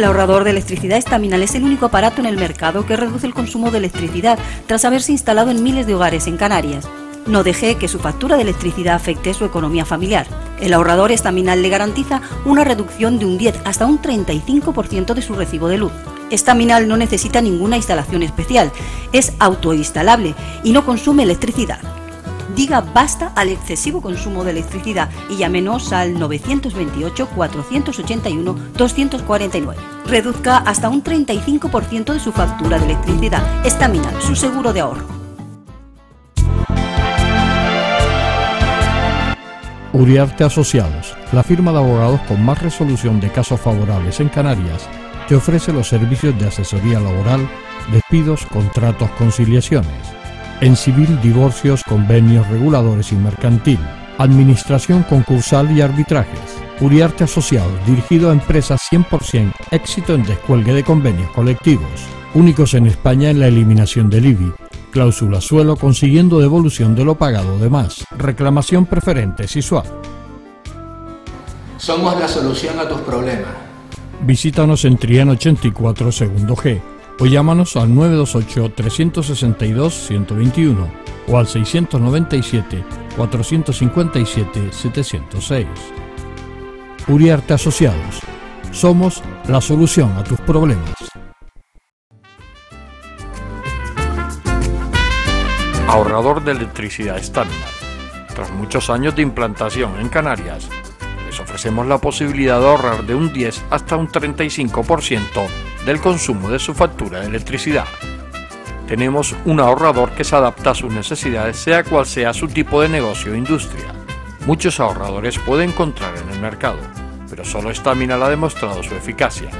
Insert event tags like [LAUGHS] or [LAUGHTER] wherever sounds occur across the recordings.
El ahorrador de electricidad estaminal es el único aparato en el mercado que reduce el consumo de electricidad tras haberse instalado en miles de hogares en Canarias. No deje que su factura de electricidad afecte su economía familiar. El ahorrador estaminal le garantiza una reducción de un 10 hasta un 35% de su recibo de luz. Estaminal no necesita ninguna instalación especial, es autoinstalable y no consume electricidad. Diga basta al excesivo consumo de electricidad y llámenos al 928-481-249. Reduzca hasta un 35% de su factura de electricidad. Estaminal, su seguro de ahorro. Uriarte Asociados, la firma de abogados con más resolución de casos favorables en Canarias, te ofrece los servicios de asesoría laboral, despidos, contratos, conciliaciones, en civil, divorcios, convenios, reguladores y mercantil, administración concursal y arbitrajes. Uriarte Asociados, dirigido a empresas 100% éxito en descuelgue de convenios colectivos, únicos en España en la eliminación del IBI Cláusula suelo consiguiendo devolución de lo pagado de más. Reclamación preferente SISUA. Somos la solución a tus problemas. Visítanos en Triana 84 segundo G o llámanos al 928-362-121 o al 697-457-706. Uriarte Asociados. Somos la solución a tus problemas. ahorrador de electricidad estándar. Tras muchos años de implantación en Canarias, les ofrecemos la posibilidad de ahorrar de un 10 hasta un 35% del consumo de su factura de electricidad. Tenemos un ahorrador que se adapta a sus necesidades sea cual sea su tipo de negocio o industria. Muchos ahorradores puede encontrar en el mercado, pero solo Staminal ha demostrado su eficacia.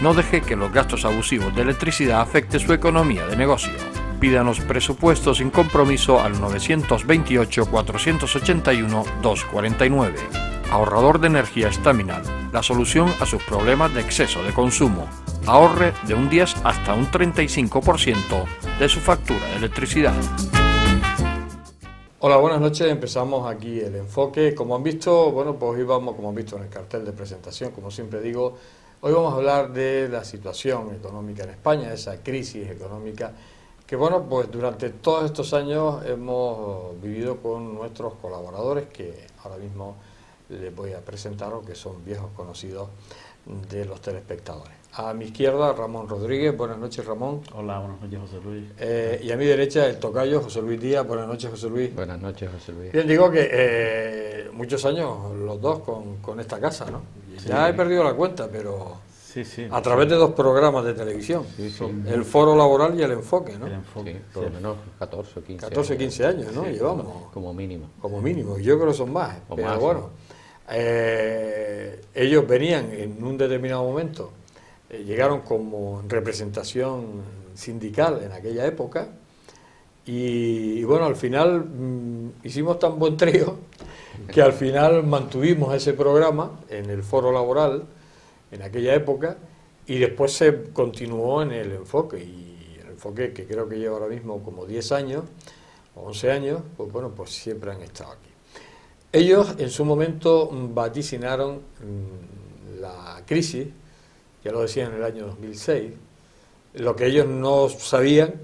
No deje que los gastos abusivos de electricidad afecte su economía de negocio. Pídanos presupuesto sin compromiso al 928-481-249. Ahorrador de energía estaminal, la solución a sus problemas de exceso de consumo. Ahorre de un 10 hasta un 35% de su factura de electricidad. Hola, buenas noches. Empezamos aquí el enfoque. Como han visto, bueno, pues hoy vamos, como han visto en el cartel de presentación, como siempre digo, hoy vamos a hablar de la situación económica en España, esa crisis económica que bueno, pues durante todos estos años hemos vivido con nuestros colaboradores que ahora mismo les voy a presentar o que son viejos conocidos de los telespectadores. A mi izquierda, Ramón Rodríguez. Buenas noches, Ramón. Hola, buenas noches, José Luis. Eh, y a mi derecha, el tocayo, José Luis Díaz. Buenas noches, José Luis. Buenas noches, José Luis. Bien, digo que eh, muchos años los dos con, con esta casa, ¿no? Ya he perdido la cuenta, pero a través de dos programas de televisión, el Foro Laboral y el Enfoque, ¿no? El enfoque, por lo menos 14 o 15 14 15 años, ¿no? Llevamos. Como mínimo. Como mínimo, yo creo que son más, pero bueno. Eh, ellos venían en un determinado momento, eh, llegaron como representación sindical en aquella época, y, bueno, al final mm, hicimos tan buen trío que al final mantuvimos ese programa en el foro laboral en aquella época y después se continuó en el enfoque y el enfoque que creo que lleva ahora mismo como 10 años o 11 años, pues bueno, pues siempre han estado aquí. Ellos en su momento vaticinaron mm, la crisis, ya lo decían en el año 2006, lo que ellos no sabían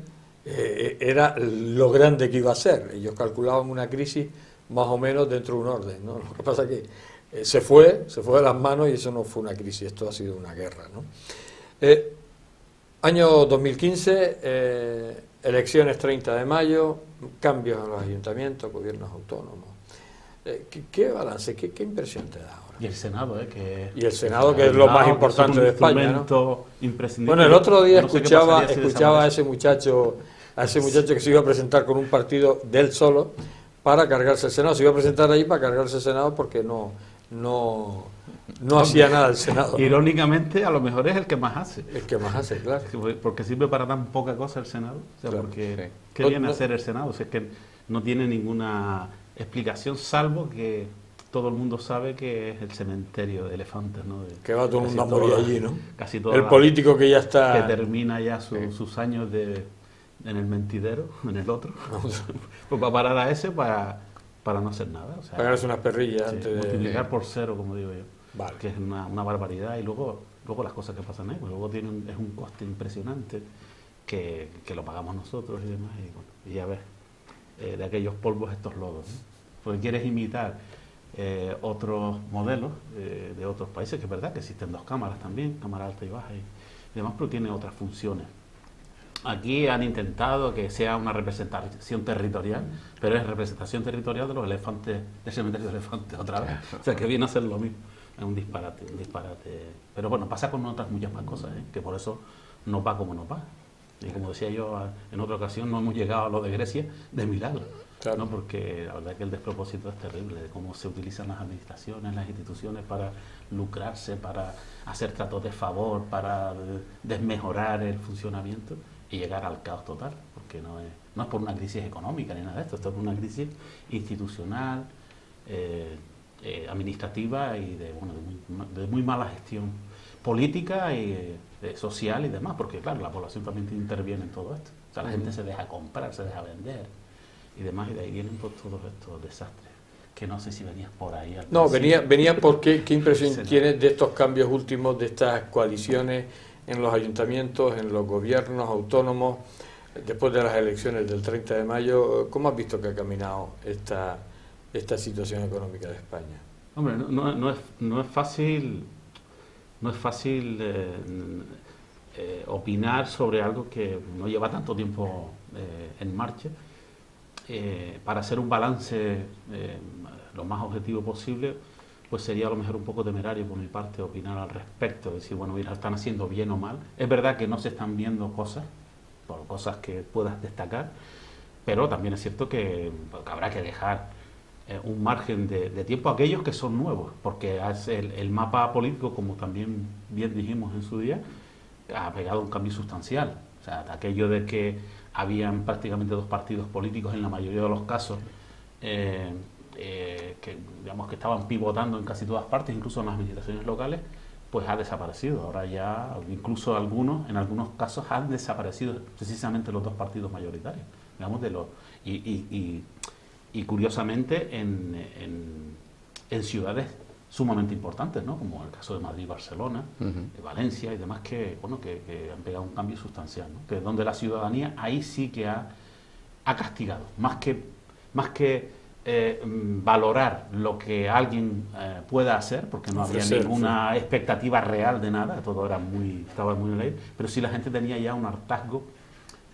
eh, era lo grande que iba a ser. Ellos calculaban una crisis más o menos dentro de un orden. [LAUGHS] Lo que pasa es que eh, se fue, se fue de las manos y eso no fue una crisis, esto ha sido una guerra. ¿no? Eh, año 2015, eh, elecciones 30 de mayo, cambios en los ayuntamientos, gobiernos autónomos. ¿Qué, balance, qué, impresión te da ahora? Y el Senado, ¿eh? Que, y el Senado, que es lo más importante de España. Bueno, el otro día escuchaba, escuchaba a ese muchacho a ese muchacho que se iba a presentar con un partido del solo para cargarse el Senado. Se iba a presentar ahí para cargarse el Senado porque no, no, no hacía nada el Senado. Irónicamente, a lo mejor es el que más hace. El que más hace, claro. Porque sirve para tan poca cosa el Senado. O sea, porque, ¿qué viene a hacer el Senado? es que no tiene ninguna explicación, salvo que todo el mundo sabe que es el cementerio de elefantes, ¿no? que va todo el mundo a morir allí, ¿no? Casi todo. El político que ya está... Que termina ya sus años de, en el mentidero, [LAUGHS] en el otro. [LAUGHS] pues va a parar a ese para para no hacer nada. O Pagarse unas perrillas antes multiplicar por cero, como digo yo. Que es una, barbaridad. Y luego luego las cosas que pasan ahí, pues luego tiene es un coste impresionante que, lo pagamos nosotros y demás, y, bueno, y ya ves, eh, de aquellos polvos estos lodos. Porque quieres imitar eh, otros modelos eh, de otros países, que es verdad que existen dos cámaras también, cámara alta y baja y, demás, pero tiene otras funciones. Aquí han intentado que sea una representación territorial, pero es representación territorial de los elefantes, del cementerio de elefantes otra vez. O sea, que viene a ser lo mismo. Es un disparate, un disparate. Pero bueno, pasa con otras muchas más cosas, ¿eh? que por eso no va como no va. Y como decía yo en otra ocasión, no hemos llegado a lo de Grecia de milagro. ¿no? Porque la verdad que el despropósito es terrible, de cómo se utilizan las administraciones, las instituciones para lucrarse, para hacer tratos de favor, para desmejorar el funcionamiento y llegar al caos total, porque no es, no es por una crisis económica ni nada de esto, esto es por una crisis institucional, eh, eh, administrativa y de, bueno, de, muy, mala gestión política y eh, social y demás, porque claro, la población también interviene en todo esto. O sea, la gente se deja comprar, se deja vender y demás, y de ahí vienen por todos estos desastres. Que no sé si venías por ahí. no, venía, venía [LAUGHS] porque, ¿qué impresión tienes de estos cambios últimos, de estas coaliciones en los ayuntamientos, en los gobiernos autónomos, después de las elecciones del 30 de mayo? ¿Cómo has visto que ha caminado esta, esta situación económica de España? Hombre, no, no, es, no es fácil, no es fácil eh, eh, opinar sobre algo que no lleva tanto tiempo eh, en marcha. para hacer un balance lo más objetivo posible, pues sería a lo mejor un poco temerario por mi parte opinar al respecto, decir, bueno, mira, están haciendo bien o mal. Es verdad que no se están viendo cosas, por cosas que puedas destacar, pero también es cierto que habrá que dejar un margen de, tiempo a aquellos que son nuevos, porque el, mapa político, como también bien dijimos en su día, ha pegado un cambio sustancial. O sea, aquello de que habían prácticamente dos partidos políticos en la mayoría de los casos, eh, eh, que digamos que estaban pivotando en casi todas partes, incluso en las administraciones locales, pues ha desaparecido. Ahora ya, incluso algunos, en algunos casos, han desaparecido precisamente los dos partidos mayoritarios, digamos, de los y curiosamente en, en, ciudades sumamente importantes, ¿no? como el caso de Madrid, Barcelona, de Valencia y demás, que, bueno, que, han pegado un cambio sustancial, ¿no? que donde la ciudadanía ahí sí que ha, ha castigado, más que, más que eh, valorar lo que alguien eh, pueda hacer, porque no había ninguna expectativa real de nada, todo era muy, estaba muy en ley, pero sí la gente tenía ya un hartazgo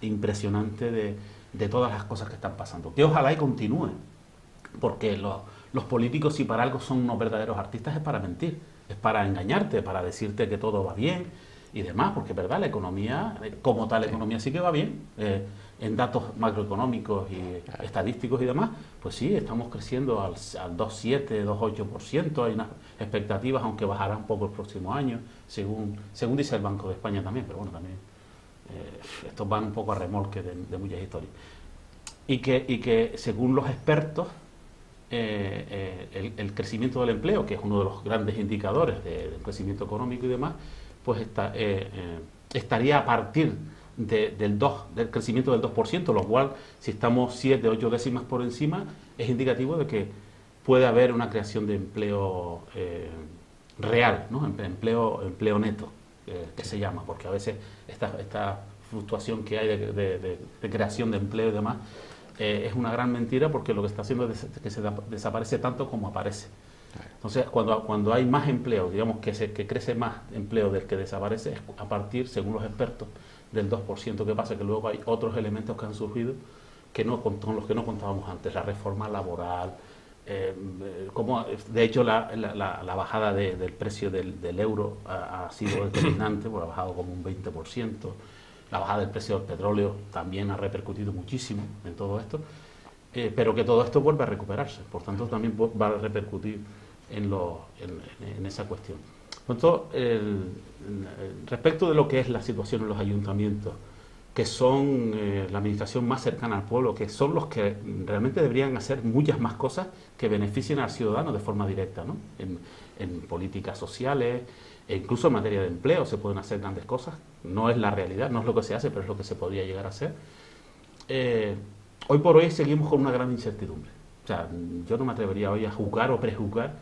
impresionante de de todas las cosas que están pasando. Que ojalá y continúe, porque los políticos si para algo son unos verdaderos artistas es para mentir, es para engañarte, para decirte que todo va bien y demás, porque es verdad, la economía, como tal, la economía sí que va bien, eh, en datos macroeconómicos y estadísticos y demás, pues sí, estamos creciendo al, al 2,7, 2,8%, hay unas expectativas, aunque bajará un poco el próximo año, según, según dice el Banco de España también, pero bueno, también eh, estos van un poco a remolque de, muchas historias. Y que, y que según los expertos, eh, eh, el, crecimiento del empleo, que es uno de los grandes indicadores del crecimiento económico y demás, pues está, estaría a partir del, 2, del crecimiento del 2%, lo cual, si estamos 7, 8 décimas por encima, es indicativo de que puede haber una creación de empleo real, ¿no? empleo neto que se llama, porque a veces esta, esta fluctuación que hay de, creación de empleo y demás eh, es una gran mentira porque lo que está haciendo es que se desaparece tanto como aparece. Entonces, cuando, cuando hay más empleo, digamos que, se, que crece más empleo del que desaparece, es a partir, según los expertos, del 2%. que pasa? Que luego hay otros elementos que han surgido que no, con los que no contábamos antes, la reforma laboral, eh, como de hecho la, la, bajada del precio del, euro ha, sido [COUGHS] determinante, porque ha bajado como un 20%, la bajada del precio del petróleo también ha repercutido muchísimo en todo esto, eh, pero que todo esto vuelve a recuperarse, por tanto también va a repercutir en, lo, en, esa cuestión. Por tanto, respecto de lo que es la situación en los ayuntamientos, que son eh, la administración más cercana al pueblo, que son los que realmente deberían hacer muchas más cosas que beneficien al ciudadano de forma directa, ¿no? en, políticas sociales, e incluso en materia de empleo se pueden hacer grandes cosas. No es la realidad, no es lo que se hace, pero es lo que se podría llegar a hacer. Eh, hoy por hoy seguimos con una gran incertidumbre. O sea, yo no me atrevería hoy a juzgar o prejuzgar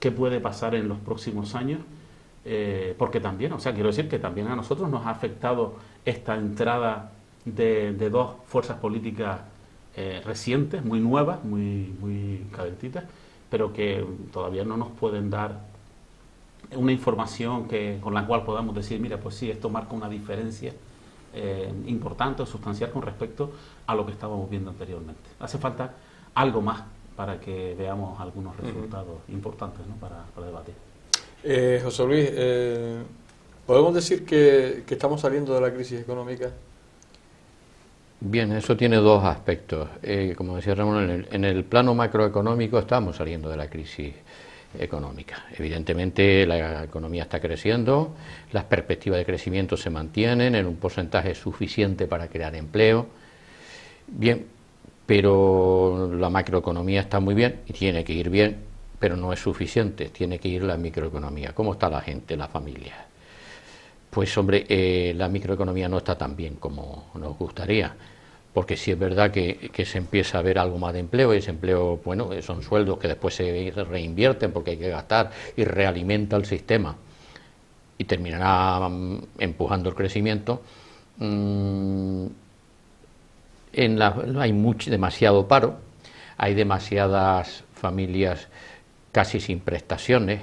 qué puede pasar en los próximos años eh, porque también, o sea, quiero decir que también a nosotros nos ha afectado esta entrada de, dos fuerzas políticas eh, recientes, muy nuevas, muy, muy calentitas, pero que todavía no nos pueden dar una información que, con la cual podamos decir, mira, pues sí, esto marca una diferencia eh, importante o sustancial con respecto a lo que estábamos viendo anteriormente. Hace falta algo más para que veamos algunos resultados importantes para, debatir. Eh, José Luis, eh, ¿podemos decir que, estamos saliendo de la crisis económica? Bien, eso tiene dos aspectos. Eh, como decía Ramón, en en el, plano macroeconómico estamos saliendo de la crisis económica. Evidentemente la economía está creciendo, las perspectivas de crecimiento se mantienen en un porcentaje suficiente para crear empleo. Bien, pero la macroeconomía está muy bien y tiene que ir bien, pero no es suficiente, tiene que ir la microeconomía. ¿Cómo está la gente, la familia? Pues hombre, eh, la microeconomía no está tan bien como nos gustaría, porque sí es verdad que, se empieza a ver algo más de empleo, y ese empleo, bueno, son sueldos que después se reinvierten porque hay que gastar y realimenta el sistema y terminará mm, empujando el crecimiento. Mm, en la, hay mucho, demasiado paro, hay demasiadas familias casi sin prestaciones,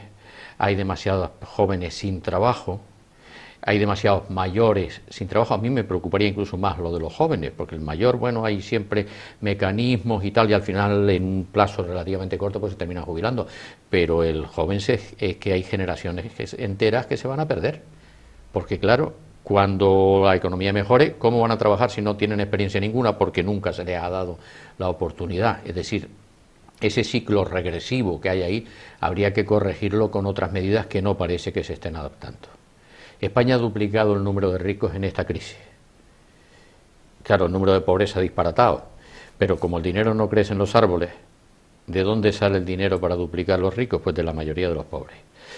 hay demasiados jóvenes sin trabajo, hay demasiados mayores sin trabajo. A mí me preocuparía incluso más lo de los jóvenes, porque el mayor, bueno, hay siempre mecanismos y tal, y al final en un plazo relativamente corto pues se termina jubilando. Pero el joven es que hay generaciones enteras que se van a perder, porque claro, cuando la economía mejore, ¿cómo van a trabajar si no tienen experiencia ninguna? Porque nunca se les ha dado la oportunidad. Es decir, ese ciclo regresivo que hay ahí habría que corregirlo con otras medidas que no parece que se estén adaptando. España ha duplicado el número de ricos en esta crisis. Claro, el número de pobreza ha disparatado, pero como el dinero no crece en los árboles, ¿de dónde sale el dinero para duplicar los ricos? Pues de la mayoría de los pobres.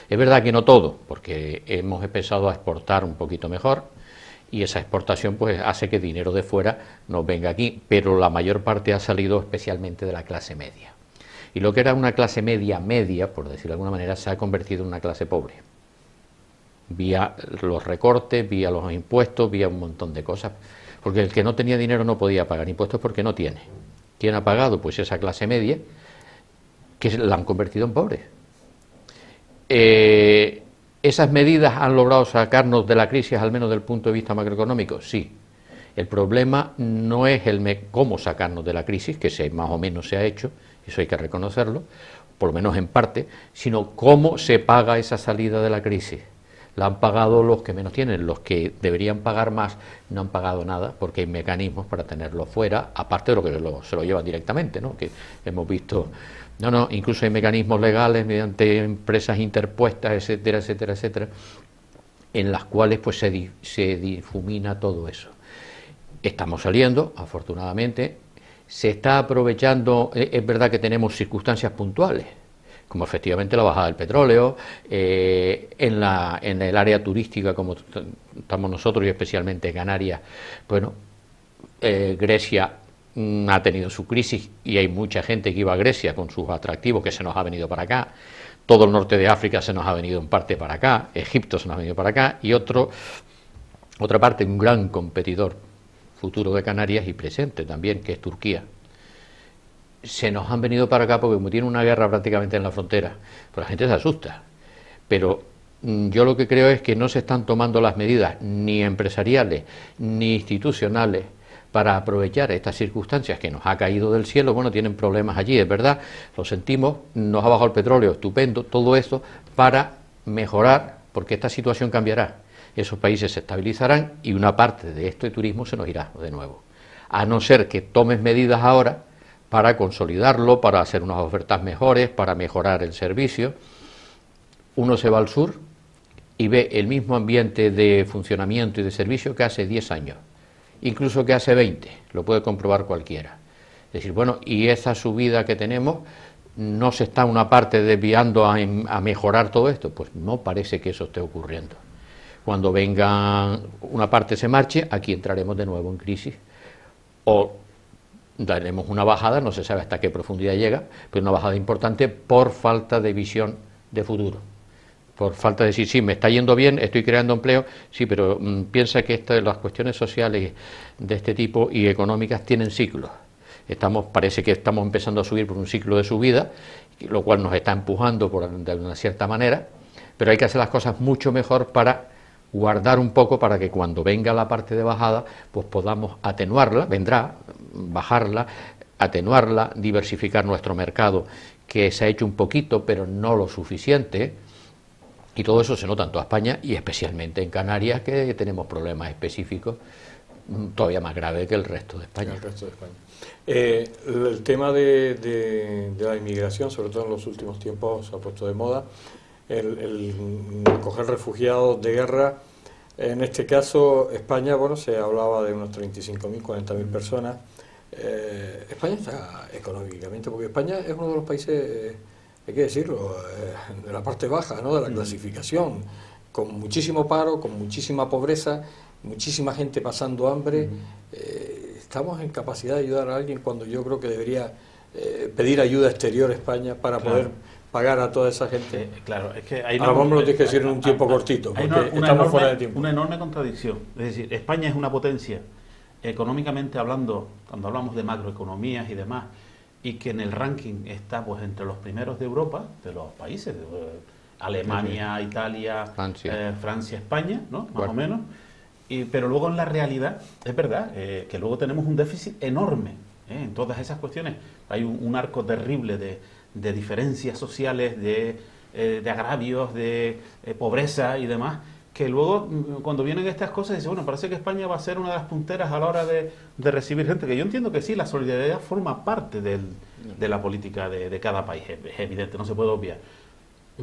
Es verdad que no todo, porque hemos empezado a exportar un poquito mejor y esa exportación pues hace que dinero de fuera nos venga aquí, pero la mayor parte ha salido especialmente de la clase media. Y lo que era una clase media media, por decirlo de alguna manera, se ha convertido en una clase pobre. Vía los recortes, vía los impuestos, vía un montón de cosas. Porque el que no tenía dinero no podía pagar impuestos porque no tiene. ¿Quién ha pagado? Pues esa clase media que la han convertido en pobres. Eh, ¿Esas medidas han logrado sacarnos de la crisis, al menos del punto de vista macroeconómico? Sí. El problema no es el cómo sacarnos de la crisis, que se, más o menos se ha hecho, eso hay que reconocerlo, por lo menos en parte, sino cómo se paga esa salida de la crisis. La han pagado los que menos tienen, los que deberían pagar más no han pagado nada porque hay mecanismos para tenerlo fuera, aparte de lo que se lo llevan directamente, ¿no? que hemos visto no, no, incluso hay mecanismos legales mediante empresas interpuestas, etcétera, etcétera, etcétera, en las cuales pues se, se difumina todo eso. Estamos saliendo, afortunadamente, se está aprovechando, eh, es verdad que tenemos circunstancias puntuales, como efectivamente la bajada del petróleo, eh, en, la, en el área turística como estamos nosotros y especialmente Canarias, bueno, eh, Grecia Mm, ha tenido su crisis y hay mucha gente que iba a Grecia con sus atractivos que se nos ha venido para acá. Todo el norte de África se nos ha venido en parte para acá, Egipto se nos ha venido para acá y otro, otra parte, un gran competidor futuro de Canarias y presente también, que es Turquía. Se nos han venido para acá porque como tiene una guerra prácticamente en la frontera, pues la gente se asusta. Pero mm, yo lo que creo es que no se están tomando las medidas ni empresariales ni institucionales para aprovechar estas circunstancias que nos ha caído del cielo, bueno, tienen problemas allí, es verdad, lo sentimos, nos ha bajado el petróleo, estupendo, todo esto para mejorar, porque esta situación cambiará, esos países se estabilizarán y una parte de esto de turismo se nos irá de nuevo. A no ser que tomes medidas ahora para consolidarlo, para hacer unas ofertas mejores, para mejorar el servicio, uno se va al sur y ve el mismo ambiente de funcionamiento y de servicio que hace 10 años incluso que hace 20, lo puede comprobar cualquiera. Es decir, bueno, y esa subida que tenemos, ¿no se está una parte desviando a, mejorar todo esto? Pues no parece que eso esté ocurriendo. Cuando venga una parte se marche, aquí entraremos de nuevo en crisis. O daremos una bajada, no se sabe hasta qué profundidad llega, pero una bajada importante por falta de visión de futuro. por falta de decir, sí, me está yendo bien, estoy creando empleo, sí, pero mm, piensa que las cuestiones sociales de este tipo y económicas tienen ciclos. Estamos, parece que estamos empezando a subir por un ciclo de subida, lo cual nos está empujando por, de una cierta manera, pero hay que hacer las cosas mucho mejor para guardar un poco para que cuando venga la parte de bajada, pues podamos atenuarla, vendrá, bajarla, atenuarla, diversificar nuestro mercado, que se ha hecho un poquito, pero no lo suficiente, y todo eso se nota en toda España y especialmente en Canarias, que tenemos problemas específicos mm, todavía más graves que el resto de España. El. Eh, el tema de, la inmigración, sobre todo en los últimos tiempos, se ha puesto de moda. El, coger refugiados de guerra, en este caso España, bueno, se hablaba de unos 35.000, 40.000 personas. Eh, España está económicamente, porque España es uno de los países hay que decirlo, eh, de la parte baja ¿no? de la clasificación, con muchísimo paro, con muchísima pobreza, muchísima gente pasando hambre. Eh, estamos en capacidad de ayudar a alguien cuando yo creo que debería eh, pedir ayuda exterior a España para poder pagar a toda esa gente. claro, es que hay Ahora vamos lo tienes que decir en un tiempo cortito, porque una, estamos enorme, fuera de tiempo. Una enorme contradicción. Es decir, España es una potencia, económicamente hablando, cuando hablamos de macroeconomías y demás, y que en el ranking está pues entre los primeros de Europa, de los países, de, eh, Alemania, Italia, eh, Francia. España, ¿no? Más o menos. Y, pero luego en la realidad, es verdad, eh, que luego tenemos un déficit enorme en todas esas cuestiones. Hay un, arco terrible de, de, diferencias sociales, de, de agravios, de pobreza y demás, que luego mm, cuando vienen estas cosas dice, bueno, parece que España va a ser una de las punteras a la hora de, recibir gente, que yo entiendo que sí, la solidaridad forma parte del, de la política de, cada país, es, evidente, no se puede obviar.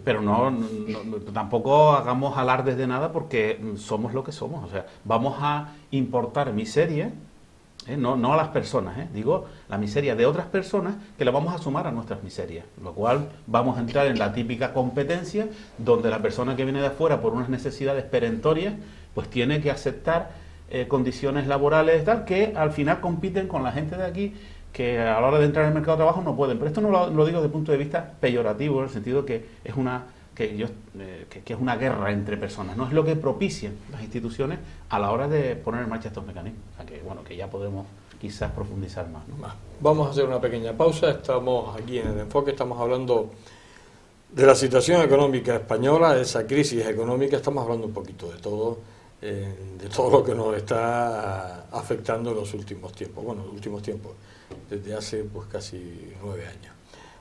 Pero no, tampoco hagamos alardes de nada porque mm, somos lo que somos, o sea, vamos a importar miseria ¿eh? no, no a las personas, ¿eh? digo la miseria de otras personas que la vamos a sumar a nuestras miserias, lo cual vamos a entrar en la típica competencia donde la persona que viene de afuera por unas necesidades perentorias, pues tiene que aceptar eh, condiciones laborales tal que al final compiten con la gente de aquí que a la hora de entrar en el mercado de trabajo no pueden. Pero esto no lo, lo digo desde el punto de vista peyorativo, en el sentido que es una eh, que, es una guerra entre personas, no es lo que propician las instituciones a la hora de poner en marcha estos mecanismos. O sea que, bueno, que ya podemos quizás profundizar más. Vamos a hacer una pequeña pausa, estamos aquí en el enfoque, estamos hablando de la situación económica española, de esa crisis económica, estamos hablando un poquito de todo, eh, de todo lo que nos está afectando en los últimos tiempos, bueno, los últimos tiempos, desde hace pues casi nueve años.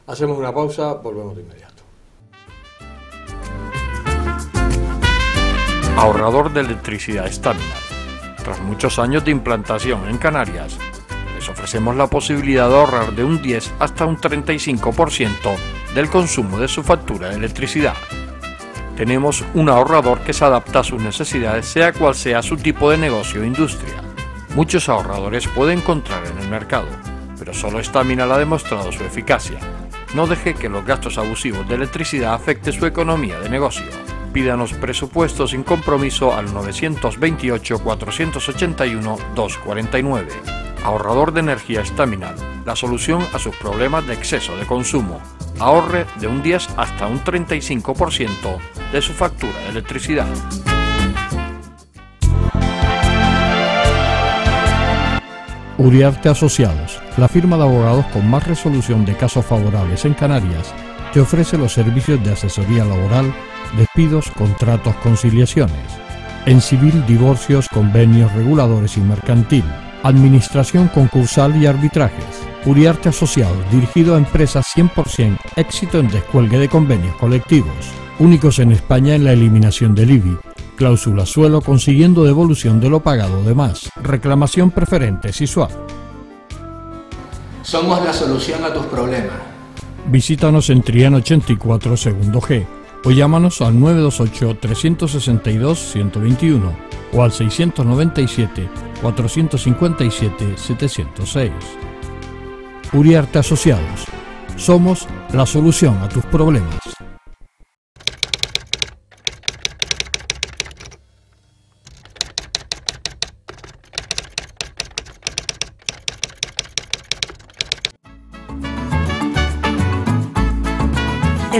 Hacemos una pausa, volvemos de inmediato. Ahorrador de electricidad estándar. Tras muchos años de implantación en Canarias, les ofrecemos la posibilidad de ahorrar de un 10 hasta un 35% del consumo de su factura de electricidad. Tenemos un ahorrador que se adapta a sus necesidades sea cual sea su tipo de negocio o industria. Muchos ahorradores puede encontrar en el mercado, pero solo Staminal ha demostrado su eficacia. No deje que los gastos abusivos de electricidad afecte su economía de negocio. Pídanos presupuesto sin compromiso al 921-481-249. Ahorrador de energía estaminal, la solución a sus problemas de exceso de consumo. Ahorre de un 10 hasta un 35% de su factura de electricidad. Uriarte Asociados, la firma de abogados con más resolución de casos favorables en Canarias, te ofrece los servicios de asesoría laboral despidos, contratos, conciliaciones. En civil, divorcios, convenios, reguladores y mercantil. Administración concursal y arbitrajes. Uriarte Asociados, dirigido a empresas 100% éxito en descuelgue de convenios colectivos. Únicos en España en la eliminación del IBI. Cláusula suelo consiguiendo devolución de lo pagado de más. Reclamación preferente SISUA. Somos la solución a tus problemas. Visítanos en Triana 84 segundo G o llámanos al 928-362-121 o al 697-457-706. Uriarte Asociados. Somos la solución a tus problemas.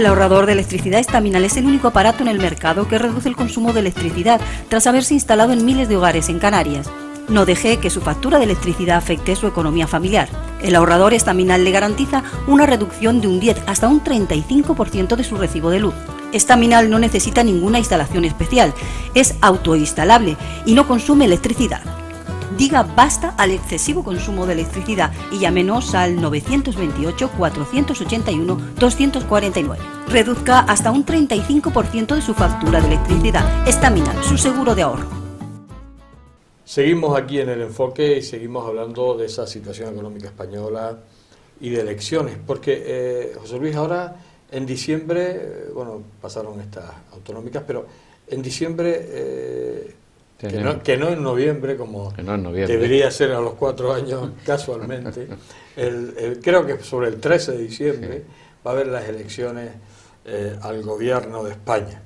El ahorrador de electricidad estaminal es el único aparato en el mercado que reduce el consumo de electricidad tras haberse instalado en miles de hogares en Canarias. No deje que su factura de electricidad afecte su economía familiar. El ahorrador estaminal le garantiza una reducción de un 10 hasta un 35% de su recibo de luz. Estaminal no necesita ninguna instalación especial, es autoinstalable y no consume electricidad. Diga basta al excesivo consumo de electricidad y llámenos al 928-481-249. Reduzca hasta un 35% de su factura de electricidad. Estaminal, su seguro de ahorro. Seguimos aquí en el enfoque y seguimos hablando de esa situación económica española y de elecciones, porque eh, José Luis, ahora en diciembre, eh, bueno, pasaron estas autonómicas, pero en diciembre eh, que no, en noviembre, como debería ser a los cuatro años [LAUGHS] casualmente. el, creo que sobre el 13 de diciembre va a haber las elecciones eh, al gobierno de España.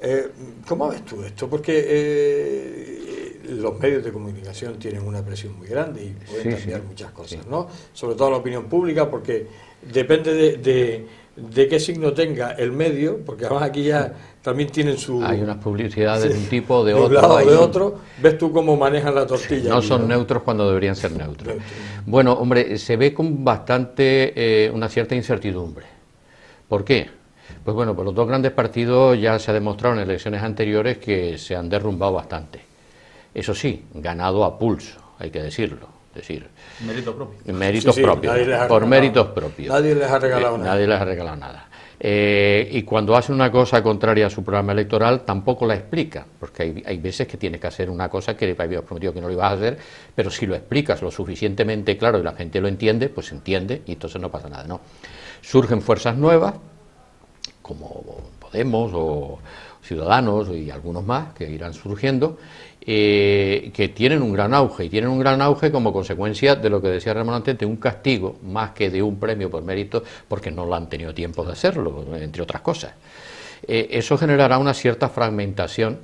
Eh, ¿Cómo ves tú esto? Porque eh, los medios de comunicación tienen una presión muy grande y pueden cambiar muchas cosas, ¿no? Sobre todo la opinión pública, porque depende de de qué signo tenga el medio, porque además aquí ya también tienen su... Hay unas publicidades de un tipo, de, de otro. lado, de otro, ves tú cómo manejan la tortilla. No son neutros cuando deberían ser neutros. Bueno, hombre, se ve con bastante, eh, una cierta incertidumbre. ¿Por qué? Pues bueno, por los dos grandes partidos ya se ha demostrado en elecciones anteriores que se han derrumbado bastante. Eso sí, ganado a pulso, hay que decirlo decir, méritos propios. Méritos propios, por méritos propios. Nadie les ha regalado eh, nada. Nadie les ha regalado nada. Eh, y cuando hace una cosa contraria a su programa electoral, tampoco la explica, porque hay, hay, veces que tiene que hacer una cosa que habías prometido que no lo ibas a hacer, pero si lo explicas lo suficientemente claro y la gente lo entiende, pues entiende y entonces no pasa nada. ¿no? Surgen fuerzas nuevas, como Podemos o Ciudadanos y algunos más que irán surgiendo, eh, que tienen un gran auge, y tienen un gran auge como consecuencia de lo que decía Ramón antes, de un castigo más que de un premio por mérito, porque no lo han tenido tiempo de hacerlo, entre otras cosas. Eh, eso generará una cierta fragmentación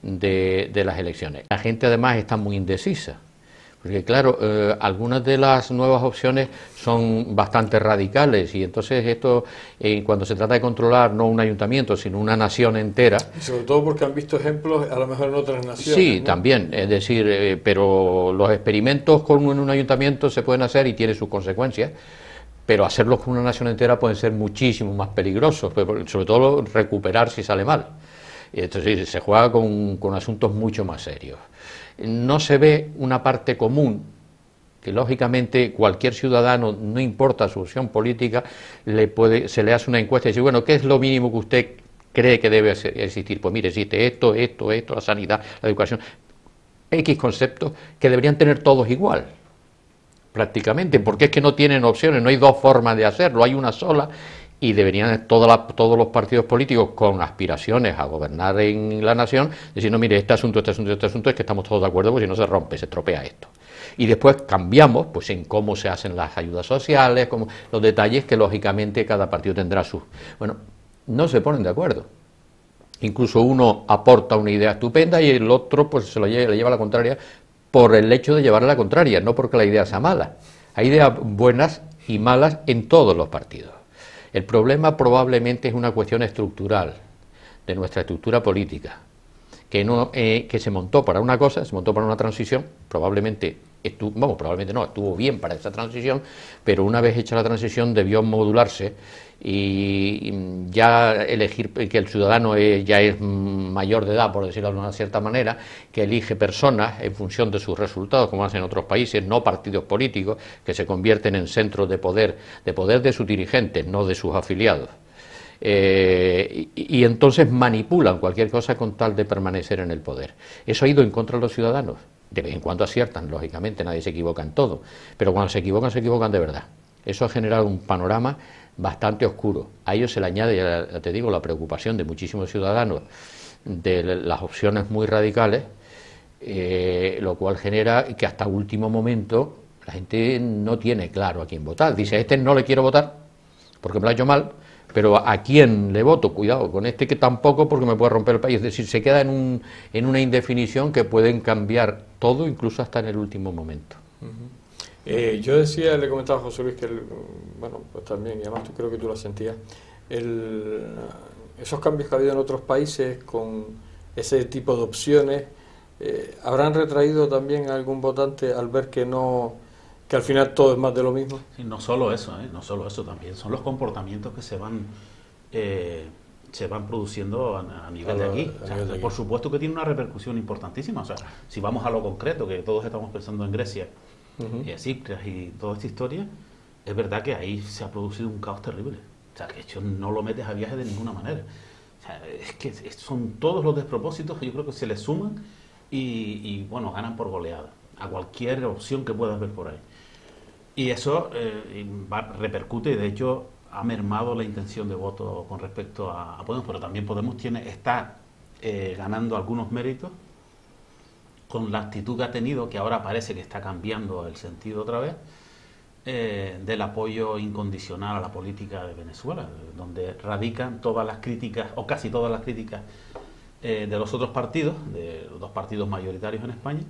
de, de las elecciones. La gente además está muy indecisa. Porque claro, eh, algunas de las nuevas opciones son bastante radicales y entonces esto, eh, cuando se trata de controlar no un ayuntamiento, sino una nación entera. Y sobre todo porque han visto ejemplos a lo mejor en otras naciones. Sí, también, es decir, eh, pero los experimentos con un, ayuntamiento se pueden hacer y tienen sus consecuencias pero hacerlos con una nación entera pueden ser muchísimo más peligrosos, pues, sobre todo recuperar si sale mal. Entonces se juega con, con asuntos mucho más serios no se ve una parte común que lógicamente cualquier ciudadano, no importa su opción política, le puede, se le hace una encuesta y dice, bueno, ¿qué es lo mínimo que usted cree que debe existir? Pues mire, existe esto, esto, esto, la sanidad, la educación, X conceptos que deberían tener todos igual, prácticamente, porque es que no tienen opciones, no hay dos formas de hacerlo, hay una sola y deberían todos los partidos políticos con aspiraciones a gobernar en la nación decir, no, mire, este asunto, este asunto, este asunto es que estamos todos de acuerdo, porque si no se rompe, se estropea esto. Y después cambiamos pues en cómo se hacen las ayudas sociales, como los detalles que lógicamente cada partido tendrá sus... Bueno, no se ponen de acuerdo. Incluso uno aporta una idea estupenda y el otro pues se lo lleva, le lleva a la contraria por el hecho de llevarle la contraria, no porque la idea sea mala. Hay ideas buenas y malas en todos los partidos. El problema probablemente es una cuestión estructural de nuestra estructura política, que, no, eh, que se montó para una cosa, se montó para una transición, probablemente estuvo, vamos, probablemente no, estuvo bien para esa transición, pero una vez hecha la transición debió modularse y ya elegir que el ciudadano ya es mayor de edad, por decirlo de una cierta manera, que elige personas en función de sus resultados, como hacen otros países, no partidos políticos, que se convierten en centros de poder, de poder de sus dirigentes, no de sus afiliados. Eh, y, y, entonces manipulan cualquier cosa con tal de permanecer en el poder. Eso ha ido en contra de los ciudadanos. De vez en cuando aciertan, lógicamente, nadie se equivoca en todo, pero cuando se equivocan, se equivocan de verdad. Eso ha generado un panorama bastante oscuro. A ello se le añade, ya te digo, la preocupación de muchísimos ciudadanos de las opciones muy radicales, eh, lo cual genera que hasta último momento la gente no tiene claro a quién votar. Dice, a este no le quiero votar porque me lo ha hecho mal, pero a quién le voto, cuidado, con este que tampoco porque me puede romper el país. Es decir, se queda en, un, en una indefinición que pueden cambiar todo, incluso hasta en el último momento. Eh, yo decía, le comentaba a José Luis que, bueno, pues también, y además tú creo que tú lo sentías, esos cambios que ha habido en otros países con ese tipo de opciones eh, habrán retraído también a algún votante al ver que no que al final todo es más de lo mismo. Sí, no solo eso, ¿eh? no solo eso también son los comportamientos que se van eh, se van produciendo a, nivel de aquí. Por supuesto que tiene una repercusión importantísima. O sea, si vamos a lo concreto, que todos estamos pensando en Grecia, y en y toda esta historia, es verdad que ahí se ha producido un caos terrible. O sea, que hecho no lo metes a viaje de ninguna manera. O sea, es que son todos los despropósitos que yo creo que se le suman y, bueno, ganan por goleada a cualquier opción que puedas ver por ahí. Y eso eh, repercute y de hecho ha mermado la intención de voto con respecto a, Podemos, pero también Podemos tiene, está eh, ganando algunos méritos con la actitud que ha tenido, que ahora parece que está cambiando el sentido otra vez, eh, del apoyo incondicional a la política de Venezuela, donde radican todas las críticas, o casi todas las críticas eh, de los otros partidos, de los dos partidos mayoritarios en España,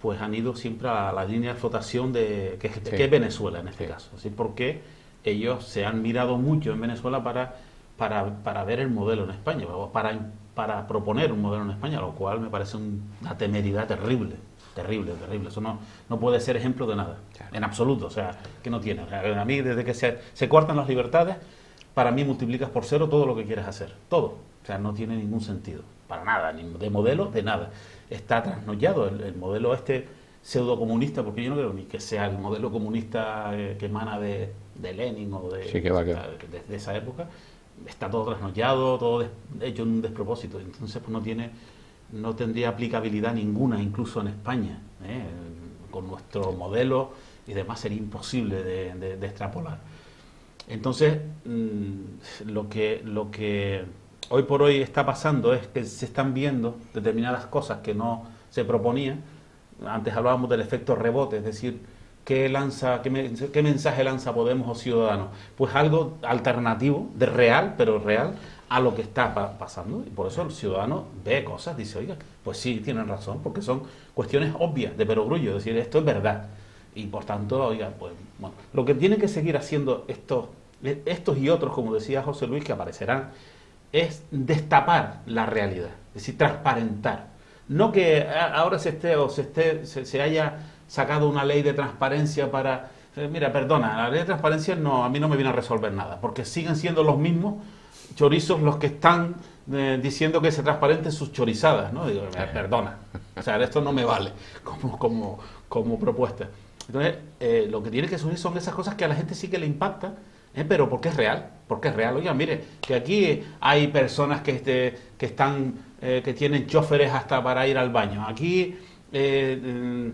pues han ido siempre a la línea de flotación de que, es Venezuela en este caso. ¿sí? Porque ellos se han mirado mucho en Venezuela para, para, para ver el modelo en España, para, para proponer un modelo en España, lo cual me parece una temeridad terrible terrible, terrible. Eso no, no puede ser ejemplo de nada, en absoluto. O sea, que no tiene. a mí, desde que se, se cortan las libertades, para mí multiplicas por cero todo lo que quieres hacer. Todo. O sea, no tiene ningún sentido. Para nada. Ni de modelo, de nada. Está trasnollado el, modelo este pseudo comunista, porque yo no creo ni que sea el modelo comunista eh, que emana de, de, Lenin o de, de, esa época. Está todo trasnollado, todo hecho en un despropósito. Entonces, pues no tiene no tendría aplicabilidad ninguna, incluso en España. ¿eh? Con nuestro modelo y demás sería imposible de, extrapolar. Entonces, mm, lo, que, lo que hoy por hoy está pasando es que se están viendo determinadas cosas que no se proponían. Antes hablábamos del efecto rebote, es decir, ¿qué, lanza, qué, mensaje lanza Podemos o Ciudadanos? Pues algo alternativo, de real, pero real, a lo que está pasando. Y por eso el ciudadano ve cosas, dice, oiga, pues sí, tienen razón, porque son cuestiones obvias de perogrullo, es decir, esto es verdad. Y por tanto, oiga, pues bueno, lo que tiene que seguir haciendo estos, estos y otros, como decía José Luis, que aparecerán, es destapar la realidad, es decir, transparentar. No que ahora se esté o se esté, se, haya sacado una ley de transparencia para. Eh, mira, perdona, la ley de transparencia no, a mí no me viene a resolver nada, porque siguen siendo los mismos chorizos los que están eh, diciendo que se transparenten sus chorizadas, ¿no? Digo, eh, perdona, o sea, esto no me vale como, como, como propuesta. Entonces, eh, lo que tiene que surgir son esas cosas que a la gente sí que le impacta, pero porque es real, porque es real. Oiga, mire, que aquí hay personas que, este, que están, que tienen choferes hasta para ir al baño. Aquí, mm,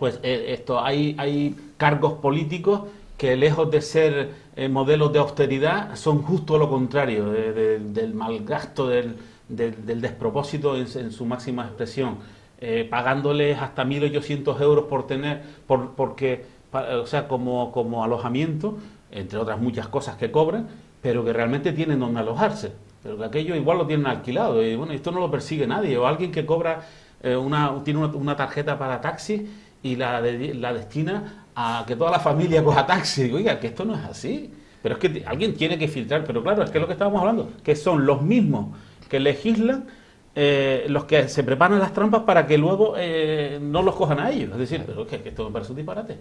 pues esto, hay, hay cargos políticos que lejos de ser eh, modelos de austeridad son justo lo contrario, del malgasto, del, del, despropósito en, su máxima expresión, eh, pagándoles hasta 1.800 euros por tener, por, porque, o sea, como, como alojamiento, entre otras muchas cosas que cobran, pero que realmente tienen donde alojarse, pero que aquello igual lo tienen alquilado, y bueno, esto no lo persigue nadie, o alguien que cobra eh, una, tiene una, tarjeta para taxi y la, la destina a que toda la familia coja taxi. oiga, que esto no es así. Pero es que alguien tiene que filtrar. Pero claro, es que es lo que estábamos hablando, que son los mismos que legislan eh, los que se preparan las trampas para que luego eh, no los cojan a ellos. Es decir, pero es que, esto me parece un disparate.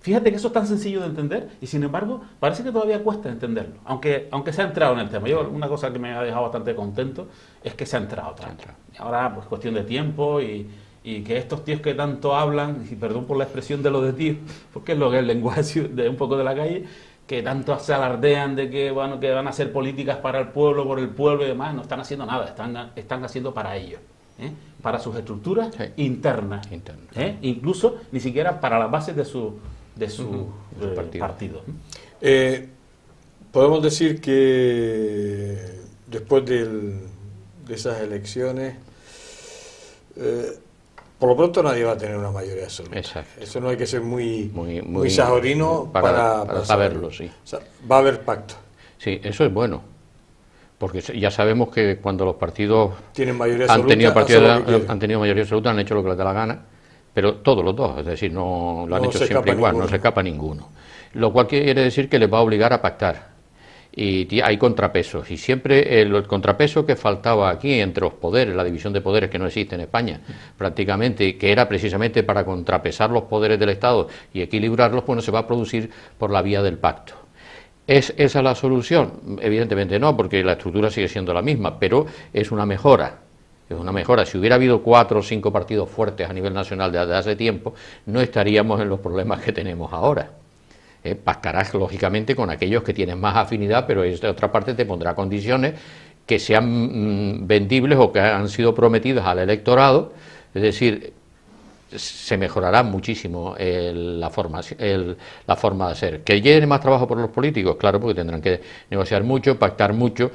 fíjate que eso es tan sencillo de entender y sin embargo parece que todavía cuesta entenderlo, aunque, aunque se ha entrado en el tema. Yo una cosa que me ha dejado bastante contento es que se ha entrado. Ahora pues cuestión de tiempo y, y que estos tíos que tanto hablan, y perdón por la expresión de lo de tíos, porque es lo que es el lenguaje [LAUGHS] de un poco de la calle, que tanto se alardean de que bueno que van a hacer políticas para el pueblo, por el pueblo y demás, no están haciendo nada, están, están haciendo para ellos, ¿eh? para sus estructuras internas, ¿eh? incluso ni siquiera para las bases de su, de su, eh, partido. podemos decir que después de esas elecciones por lo pronto nadie va a tener una mayoría absoluta. Eso no hay que ser muy, muy, muy, para, saberlo, sí. va a haber pacto. Sí, eso es bueno. Porque ya sabemos que cuando los partidos Tienen mayoría han, tenido han tenido mayoría absoluta, han hecho lo que les da la gana, pero todos los dos, es decir, no lo han hecho siempre igual, no se escapa ninguno. Lo cual quiere decir que les va a obligar a pactar y hay contrapesos. Y siempre el, contrapeso que faltaba aquí entre los poderes, la división de poderes que no existe en España prácticamente, que era precisamente para contrapesar los poderes del Estado y equilibrarlos, bueno, se va a producir por la vía del pacto. ¿Es esa la solución? Evidentemente no, porque la estructura sigue siendo la misma, pero es una mejora. Es una mejora. Si hubiera habido cuatro o cinco partidos fuertes a nivel nacional desde hace tiempo, no estaríamos en los problemas que tenemos ahora. Eh, pactarás lógicamente con aquellos que tienen más afinidad, pero de otra parte te pondrá condiciones que sean mm, vendibles o que han sido prometidas al electorado, es decir, se mejorará muchísimo la, forma, la forma de hacer. ¿Que llene más trabajo por los políticos? Claro, porque tendrán que negociar mucho, pactar mucho,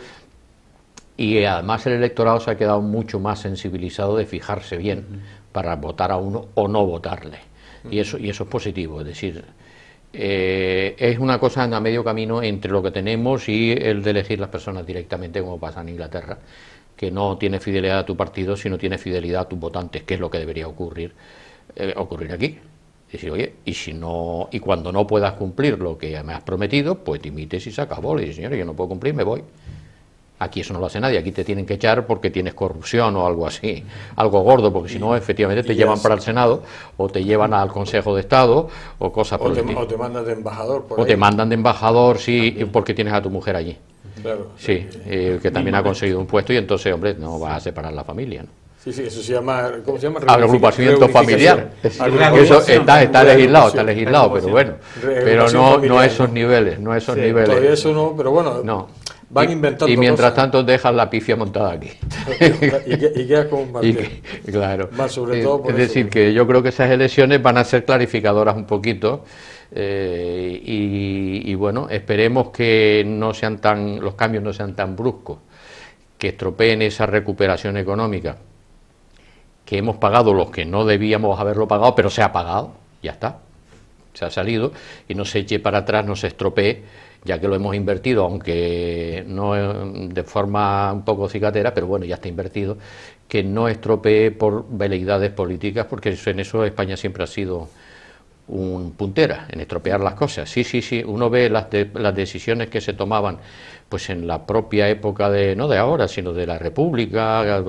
y además el electorado se ha quedado mucho más sensibilizado de fijarse bien para votar a uno o no votarle. Y eso, y eso es positivo, es decir, eh, es una cosa a medio camino entre lo que tenemos y el de elegir las personas directamente, como pasa en Inglaterra, que no tiene fidelidad a tu partido, sino tiene fidelidad a tus votantes, que es lo que debería ocurrir, eh, ocurrir aquí. Decir, oye, y si no, y cuando no puedas cumplir lo que me has prometido, pues te imites y se acabó. Le dices, señores, yo no puedo cumplir, me voy. Aquí eso no lo hace nadie, aquí te tienen que echar porque tienes corrupción o algo así, algo gordo, porque si no, efectivamente te llevan para el Senado o te llevan al Consejo de Estado o cosas por el O te mandan de embajador. o te mandan de embajador, sí, porque tienes a tu mujer allí. Claro. Sí, eh, que también ha conseguido un puesto y entonces, hombre, no vas a separar la familia, ¿no? Sí, sí, eso se llama, ¿cómo se llama? Agrupamiento familiar. Eso está, está legislado, está legislado, pero bueno, pero no, no a esos niveles, no a esos niveles. Todavía eso no, pero bueno, no. Van inventando. Y mientras tanto dejan la pifia montada aquí. y, queda como un [LAUGHS] y Claro. es decir, que yo creo que esas elecciones van a ser clarificadoras un poquito. Eh, y, bueno, esperemos que no sean tan, los cambios no sean tan bruscos, que estropeen esa recuperación económica, que hemos pagado los que no debíamos haberlo pagado, pero se ha pagado, ya está, se ha salido, y no se eche para atrás, no se estropee ya que lo hemos invertido, aunque no de forma un poco cicatera, pero bueno, ya está invertido, que no estropee por veleidades políticas, porque en eso España siempre ha sido un puntera, en estropear las cosas. Sí, sí, sí, uno ve las, las decisiones que se tomaban pues en la propia época de, no de ahora, sino de la República,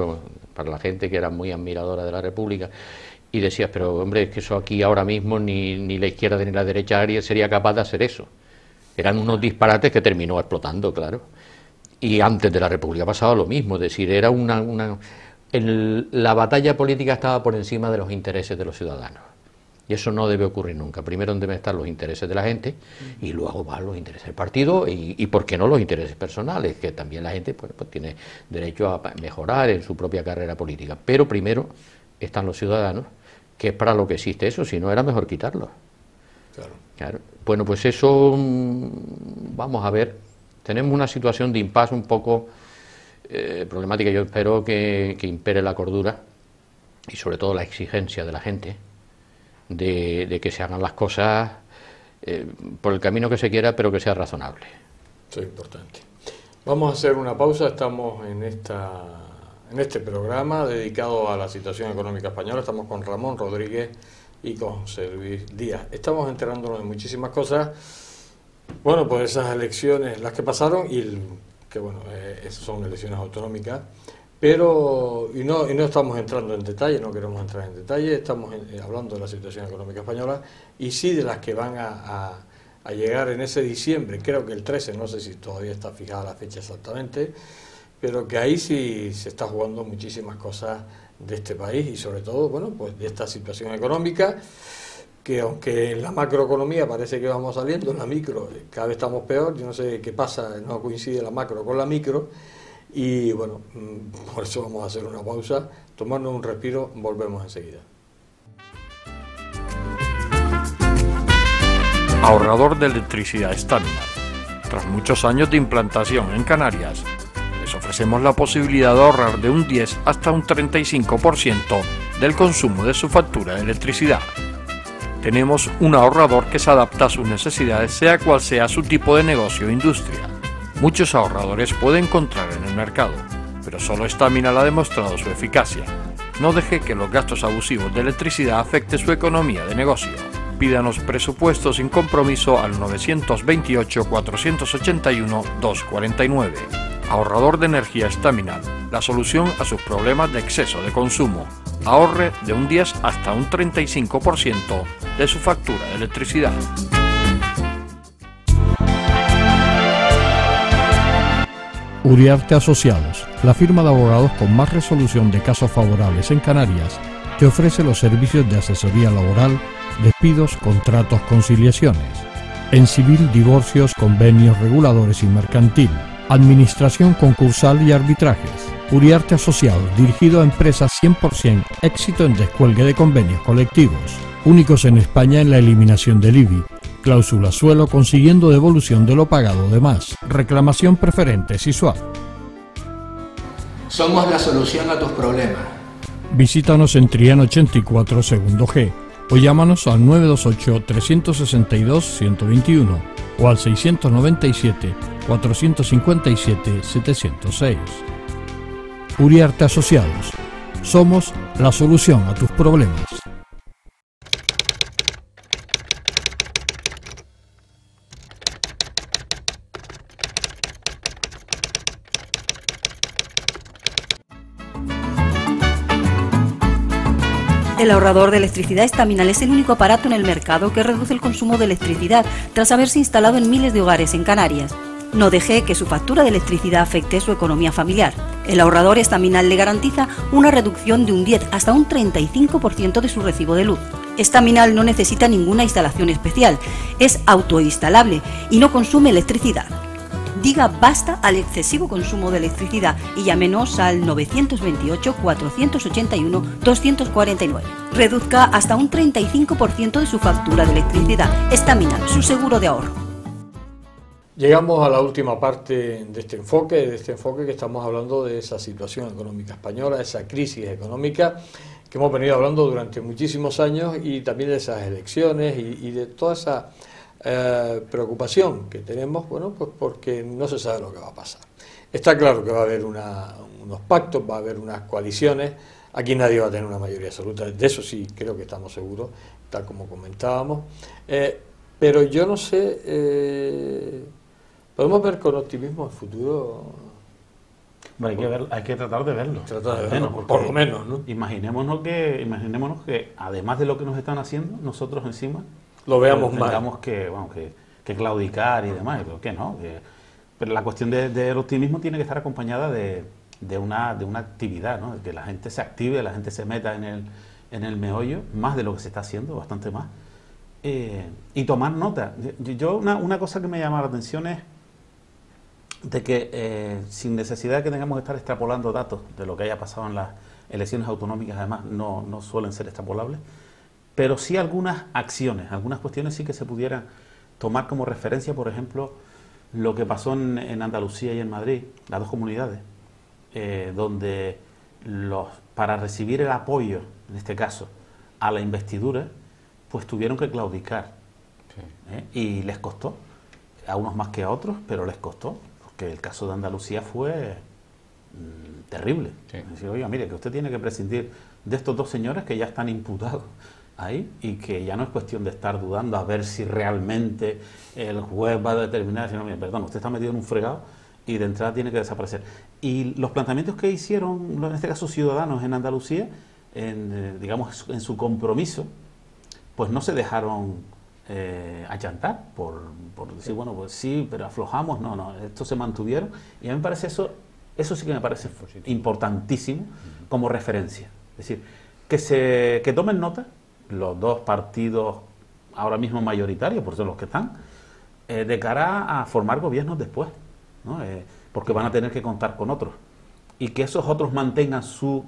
para la gente que era muy admiradora de la República, y decías, pero hombre, es que eso aquí ahora mismo ni, ni la izquierda ni la derecha sería capaz de hacer eso. Eran unos disparates que terminó explotando, claro. Y antes de la República pasaba lo mismo, es decir, era una... una la batalla política estaba por encima de los intereses de los ciudadanos. Y eso no debe ocurrir nunca. Primero deben estar los intereses de la gente y luego van los intereses del partido y, y ¿por qué no los intereses personales? Que también la gente pues, pues, tiene derecho a mejorar en su propia carrera política. Pero primero están los ciudadanos, que es para lo que existe eso, si no era mejor quitarlo. Claro. Bueno, pues eso, mm, vamos a ver, tenemos una situación de impasse un poco eh, problemática. Yo espero que, impere la cordura y sobre todo la exigencia de la gente de, que se hagan las cosas eh, por el camino que se quiera, pero que sea razonable. Eso es importante. Vamos a hacer una pausa, estamos en esta en este programa dedicado a la situación económica española, estamos con Ramón Rodríguez y con Servis Díaz. Estamos enterándonos de muchísimas cosas. Bueno, pues esas elecciones, las que pasaron, y que bueno, eh, son elecciones autonómicas, pero, y no, y no estamos entrando en detalle, no queremos entrar en detalle, estamos eh, hablando de la situación económica española y sí de las que van a, a llegar en ese diciembre, creo que el 13, no sé si todavía está fijada la fecha exactamente, pero que ahí sí se está jugando muchísimas cosas de este país y sobre todo, bueno, pues de esta situación económica que aunque en la macroeconomía parece que vamos saliendo, en la micro cada vez estamos peor, yo no sé qué pasa, no coincide la macro con la micro y bueno, mm, por eso vamos a hacer una pausa, tomarnos un respiro, volvemos enseguida. Ahorrador de electricidad estándar. Tras muchos años de implantación en Canarias, ofrecemos la posibilidad de ahorrar de un 10 hasta un 35% del consumo de su factura de electricidad. Tenemos un ahorrador que se adapta a sus necesidades sea cual sea su tipo de negocio o industria. Muchos ahorradores puede encontrar en el mercado, pero solo Stamina ha demostrado su eficacia. No deje que los gastos abusivos de electricidad afecte su economía de negocio. Pídanos presupuesto sin compromiso al 928-481-249. Ahorrador de energía estaminal, la solución a sus problemas de exceso de consumo. Ahorre de un 10 hasta un 35% de su factura de electricidad. Uriarte Asociados, la firma de abogados con más resolución de casos favorables en Canarias, te ofrece los servicios de asesoría laboral despidos, contratos, conciliaciones. En civil, divorcios, convenios, reguladores y mercantil. Administración concursal y arbitrajes. Uriarte Asociados, dirigido a empresas 100% éxito en descuelgue de convenios colectivos. Únicos en España en la eliminación del IBI. Cláusula suelo consiguiendo devolución de lo pagado de más. Reclamación preferente SISUAP. Somos la solución a tus problemas. Visítanos en Triana 84 segundo G o llámanos al 928-362-121 o al 697-457-706. Uriarte Asociados. Somos la solución a tus problemas. El ahorrador de electricidad estaminal es el único aparato en el mercado que reduce el consumo de electricidad tras haberse instalado en miles de hogares en Canarias. No deje que su factura de electricidad afecte su economía familiar. El ahorrador estaminal le garantiza una reducción de un 10 hasta un 35% de su recibo de luz. Estaminal no necesita ninguna instalación especial, es autoinstalable y no consume electricidad diga basta al excesivo consumo de electricidad y llámenos al 928-481-249. Reduzca hasta un 35% de su factura de electricidad. Estamina, su seguro de ahorro. Llegamos a la última parte de este enfoque, de este enfoque que estamos hablando de esa situación económica española, esa crisis económica que hemos venido hablando durante muchísimos años y también de esas elecciones y, y de toda esa eh, preocupación que tenemos, bueno, pues porque no se sabe lo que va a pasar. Está claro que va a haber unos pactos, va a haber unas coaliciones, aquí nadie va a tener una mayoría absoluta, de eso sí creo que estamos seguros, tal como comentábamos, eh, pero yo no sé, eh, podemos ver con optimismo el futuro. hay, que hay que tratar de verlo. por, lo menos, ¿no? Imaginémonos que, imaginémonos que, además de lo que nos están haciendo, nosotros encima lo veamos mal. Tengamos que, bueno, que, que, claudicar y demás, pero que no. pero la cuestión del optimismo tiene que estar acompañada de, de, una, de una actividad, ¿no? que la gente se active, la gente se meta en el, en el meollo, más de lo que se está haciendo, bastante más. Eh, y tomar nota. Yo, una, una, cosa que me llama la atención es de que eh, sin necesidad de que tengamos que estar extrapolando datos de lo que haya pasado en las elecciones autonómicas, además no, no suelen ser extrapolables, pero sí algunas acciones, algunas cuestiones sí que se pudieran tomar como referencia, por ejemplo, lo que pasó en, Andalucía y en Madrid, las dos comunidades, eh, donde los, para recibir el apoyo, en este caso, a la investidura, pues tuvieron que claudicar. ¿eh? Y les costó, a unos más que a otros, pero les costó, porque el caso de Andalucía fue mm, terrible. Decir, oiga, mire, que usted tiene que prescindir de estos dos señores que ya están imputados ahí y que ya no es cuestión de estar dudando a ver si realmente el juez va a determinar, sino, mire, perdón, usted está metido en un fregado y de entrada tiene que desaparecer. Y los planteamientos que hicieron, en este caso ciudadanos en Andalucía, en, eh, digamos, en su compromiso, pues no se dejaron eh, achantar por, por, decir, bueno, pues sí, pero aflojamos, no, no, estos se mantuvieron y a mí me parece eso, eso sí que me parece importantísimo como referencia. Es decir, que, se, que tomen nota los dos partidos ahora mismo mayoritarios, por ser los que están, eh, de cara a formar gobiernos después, eh, porque van a tener que contar con otros. Y que esos otros mantengan su,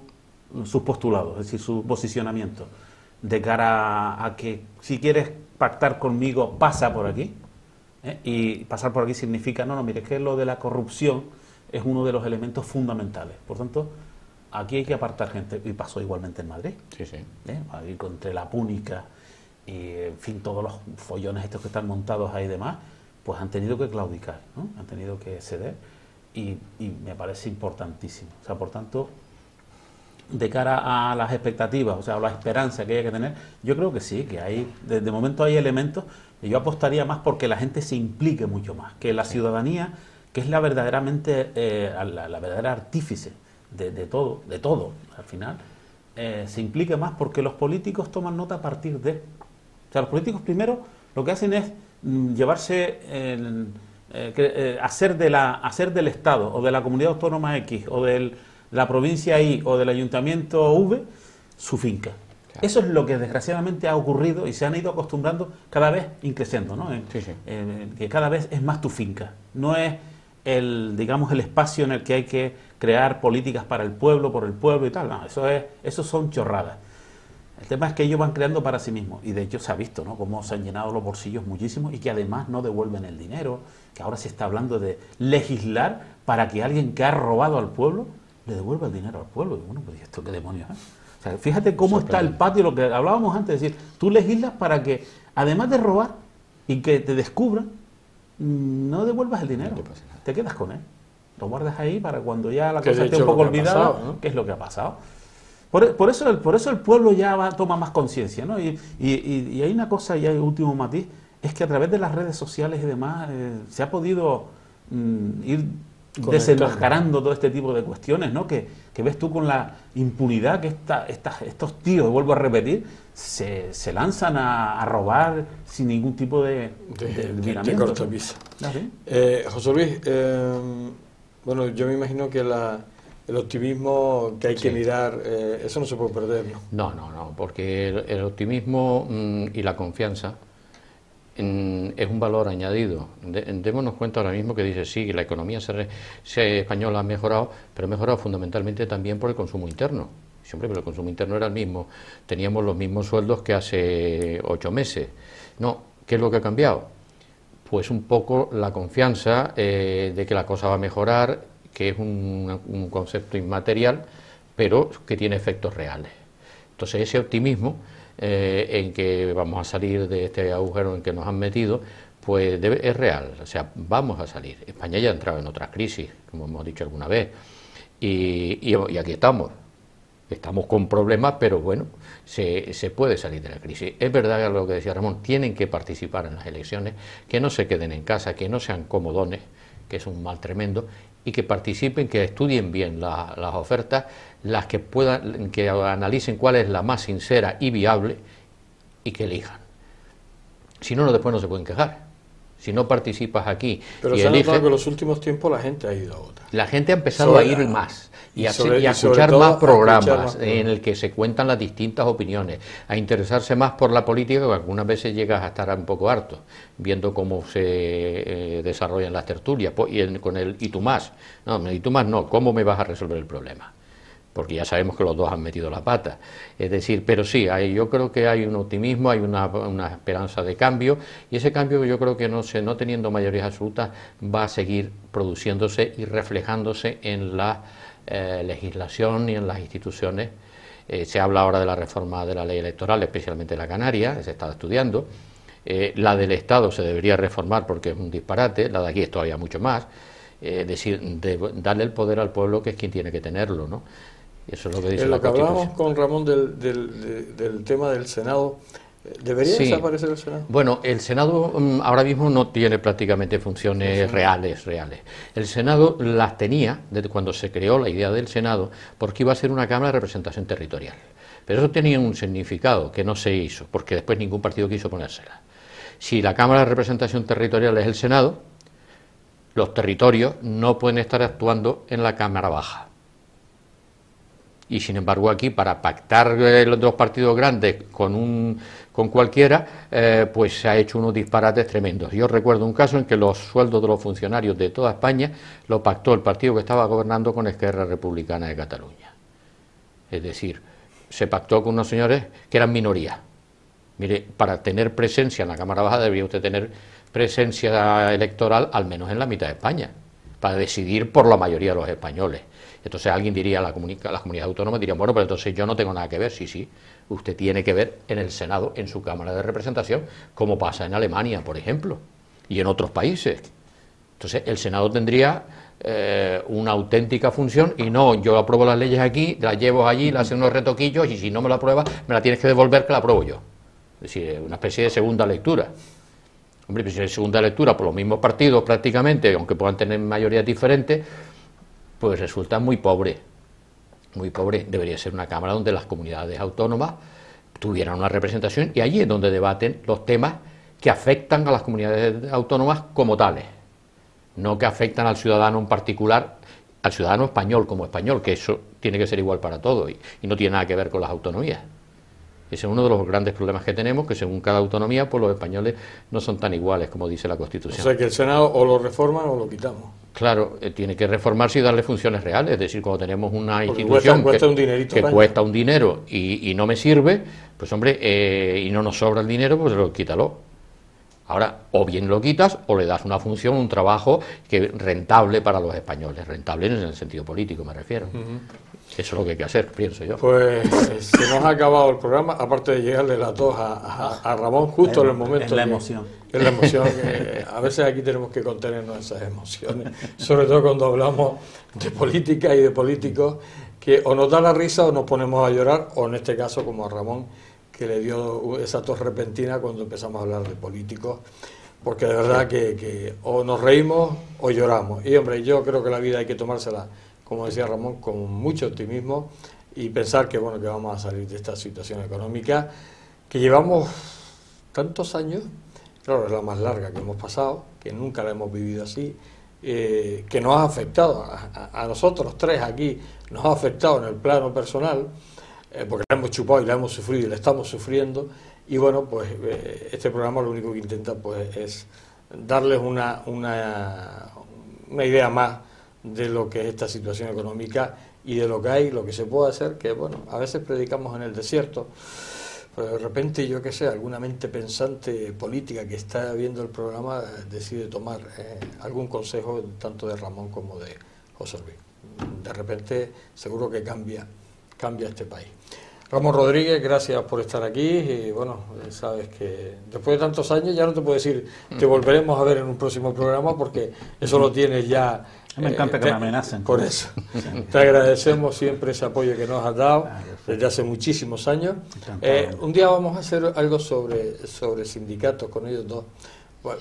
sus postulados, es decir, su posicionamiento, de cara a que si quieres pactar conmigo, pasa por aquí. ¿eh? Y pasar por aquí significa, no, no, mire, que lo de la corrupción es uno de los elementos fundamentales. Por tanto, aquí hay que apartar gente, y pasó igualmente en Madrid. Sí, sí. ¿Eh? Ahí entre la púnica y, en fin, todos los follones estos que están montados ahí y demás, pues han tenido que claudicar, ¿no? han tenido que ceder, y, me parece importantísimo. O sea, por tanto, de cara a las expectativas, o sea, a la esperanza que hay que tener, yo creo que sí, que hay, de, momento hay elementos, y yo apostaría más porque la gente se implique mucho más, que la ciudadanía, que es la verdaderamente, eh, la, verdadera artífice de, todo, de todo, al final, eh, se implique más porque los políticos toman nota a partir de... O sea, los políticos primero lo que hacen es mm, llevarse, eh, hacer, de la, hacer del Estado o de la comunidad autónoma X o del la provincia Y o del ayuntamiento V su finca. Eso es lo que desgraciadamente ha ocurrido y se han ido acostumbrando cada vez increciendo, ¿no? que cada vez es más tu finca. No es el, digamos, el espacio en el que hay que crear políticas para el pueblo, por el pueblo y tal. No, eso es, eso son chorradas. El tema es que ellos van creando para sí mismos y de hecho se ha visto, ¿no? Cómo se han llenado los bolsillos muchísimo y que además no devuelven el dinero, que ahora se está hablando de legislar para que alguien que ha robado al pueblo le devuelva el dinero al pueblo. Y bueno, pues esto qué demonios es. O sea, fíjate cómo está el patio, lo que hablábamos antes, es decir, tú legislas para que, además de robar y que te descubran, mm, no devuelvas el dinero, te, quedas con él. Lo guardas ahí para cuando ya la cosa esté un poco olvidada, qué es lo que ha pasado. Por, por, eso, por eso el pueblo ya va, toma más conciencia, ¿no? Y, y, hay una cosa, y hay último matiz, es que a través de las redes sociales y demás eh, se ha podido mm, ir desenmascarando todo este tipo de cuestiones, ¿no? Que, ves tú con la impunidad que esta, estos tíos, vuelvo a repetir, se, lanzan a, robar sin ningún tipo de, de, ¿Ah, eh, José Luis, eh, bueno, yo me imagino que el optimismo que hay que mirar, eh, eso no se puede perder, ¿no? No, no, porque el, optimismo mm, y la confianza es un valor añadido. démonos cuenta ahora mismo que dice, sí, la economía se, española ha mejorado, pero ha mejorado fundamentalmente también por el consumo interno. Siempre, pero el consumo interno era el mismo. Teníamos los mismos sueldos que hace ocho meses. No, ¿qué es lo que ha cambiado? Pues un poco la confianza eh, de que la cosa va a mejorar, que es un concepto inmaterial, pero que tiene efectos reales. Entonces ese optimismo eh, en que vamos a salir de este agujero en que nos han metido, pues es real, o sea, vamos a salir. España ya ha entrado en otra crisis, como hemos dicho alguna vez, y, aquí estamos. Estamos con problemas, pero bueno, se, se, puede salir de la crisis. Es verdad lo que decía Ramón, tienen que participar en las elecciones, que no se queden en casa, que no sean comodones, que es un mal tremendo, y que participen, que estudien bien las ofertas, las que puedan, que analicen cuál es la más sincera y viable y que elijan. Si no, después no se pueden quejar. Si no participas aquí Pero se ha notado que en los últimos tiempos la gente ha ido a votar. La gente ha empezado a ir más y, a, escuchar más programas en el que se cuentan las distintas opiniones, a interesarse más por la política, que algunas veces llegas a estar un poco harto, viendo cómo se eh, desarrollan las tertulias, y con el y tú más, no, y tú más no, ¿cómo me vas a resolver el problema? porque ya sabemos que los dos han metido la pata. Es decir, pero sí, hay, yo creo que hay un optimismo, hay una, esperanza de cambio, y ese cambio yo creo que no, se, no teniendo mayorías absolutas va a seguir produciéndose y reflejándose en la eh, legislación y en las instituciones. Eh, se habla ahora de la reforma de la ley electoral, especialmente la Canaria, se está estudiando. Eh, la del Estado se debería reformar porque es un disparate, la de aquí es todavía mucho más. es decir, de darle el poder al pueblo que es quien tiene que tenerlo, ¿no? Eso es lo que dice en lo que hablábamos con Ramón del, del, del tema del Senado, ¿Debería desaparecer el Senado? Bueno, el Senado mm, ahora mismo no tiene prácticamente funciones reales, reales. El Senado las tenía desde cuando se creó la idea del Senado, porque iba a ser una Cámara de representación territorial. Pero eso tenía un significado que no se hizo, porque después ningún partido quiso ponérsela. Si la Cámara de representación territorial es el Senado, los territorios no pueden estar actuando en la Cámara Baja y sin embargo aquí para pactar los dos partidos grandes con un con cualquiera eh, pues se ha hecho unos disparates tremendos. Yo recuerdo un caso en que los sueldos de los funcionarios de toda España lo pactó el partido que estaba gobernando con Esquerra Republicana de Cataluña. Es decir se pactó con unos señores que eran minoría. Mire para tener presencia en la Cámara Baja debería usted tener presencia electoral al menos en la mitad de España para decidir por la mayoría de los españoles entonces alguien diría, la, las comunidades autónomas dirían, bueno, pero entonces yo no tengo nada que ver. Sí, sí, usted tiene que ver en el Senado, en su Cámara de Representación, como pasa en Alemania, por ejemplo, y en otros países. Entonces el Senado tendría eh, una auténtica función y no, yo apruebo las leyes aquí, las llevo allí, las hacen unos retoquillos y si no me la apruebas, me la tienes que devolver que la apruebo yo. Es decir, una especie de segunda lectura. Hombre, pues si es segunda lectura por los mismos partidos prácticamente, aunque puedan tener mayorías diferentes, pues resulta muy pobre. Muy pobre. Debería ser una Cámara donde las comunidades autónomas tuvieran una representación y allí es donde debaten los temas que afectan a las comunidades autónomas como tales no que afectan al ciudadano en particular, al ciudadano español como español, que eso tiene que ser igual para todos y, no tiene nada que ver con las autonomías. Ese es uno de los grandes problemas que tenemos, que según cada autonomía, pues los españoles no son tan iguales como dice la Constitución. O sea que el Senado o lo reforma o lo quitamos. Claro, eh, tiene que reformarse y darle funciones reales, es decir, cuando tenemos una institución que, cuesta un dinero y, no me sirve, pues hombre, eh, y no nos sobra el dinero, pues lo quítalo. Ahora, o bien lo quitas o le das una función, un trabajo que rentable para los españoles, rentable en el sentido político me refiero. Eso es lo que hay que hacer, pienso yo. Pues se nos ha acabado el programa, aparte de llegarle la tos a, Ramón justo en el momento. Es la emoción. Es la emoción. a veces aquí tenemos que contenernos esas emociones, sobre todo cuando hablamos de política y de políticos, que o nos da la risa o nos ponemos a llorar, o en este caso, como a Ramón, que le dio esa tos repentina cuando empezamos a hablar de políticos, porque de verdad que, o nos reímos o lloramos. Y hombre, yo creo que la vida hay que tomársela, como decía Ramón, con mucho optimismo y pensar que bueno que vamos a salir de esta situación económica que llevamos tantos años, claro, es la más larga que hemos pasado, que nunca la hemos vivido así, eh, que nos ha afectado a, nosotros tres aquí, nos ha afectado en el plano personal eh, porque la hemos chupado y la hemos sufrido y la estamos sufriendo. Y bueno, pues eh, este programa lo único que intenta pues es darles una, una, una idea más de lo que es esta situación económica y de lo que hay, lo que se puede hacer, que bueno, a veces predicamos en el desierto, pero de repente yo que sé, alguna mente pensante política que está viendo el programa eh, decide tomar algún consejo tanto de Ramón como de José Luis. De repente seguro que cambia, cambia este país. Ramón Rodríguez, gracias por estar aquí y bueno, sabes que después de tantos años ya no te puedo decir te volveremos a ver en un próximo programa porque eso lo tienes ya. Me encanta que me amenacen. Por eso. [LAUGHS] Te agradecemos siempre ese apoyo que nos has dado ah, desde hace muchísimos años. Eh, un día vamos a hacer algo sobre, sobre sindicatos con ellos dos,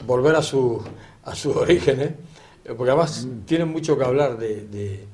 volver a, su, a sus [LAUGHS] orígenes, eh, porque además mm. tienen mucho que hablar de,